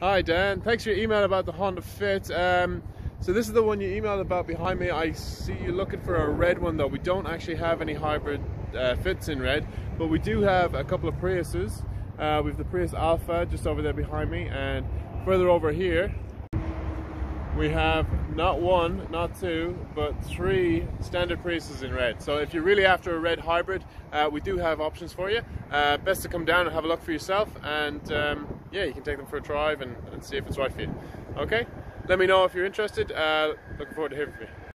Hi Dhan, thanks for your email about the Honda Fit. Um, so this is the one you emailed about behind me. I see you looking for a red one though. We don't actually have any hybrid uh, fits in red, but we do have a couple of Priuses. Uh, we have the Prius Alpha just over there behind me and further over here we have not one, not two, but three standard Priuses in red. So if you're really after a red hybrid, uh, we do have options for you. Uh, best to come down and have a look for yourself and um, yeah, you can take them for a drive and, and, see if it's right for you. Okay? Let me know if you're interested. Uh, looking forward to hearing from you.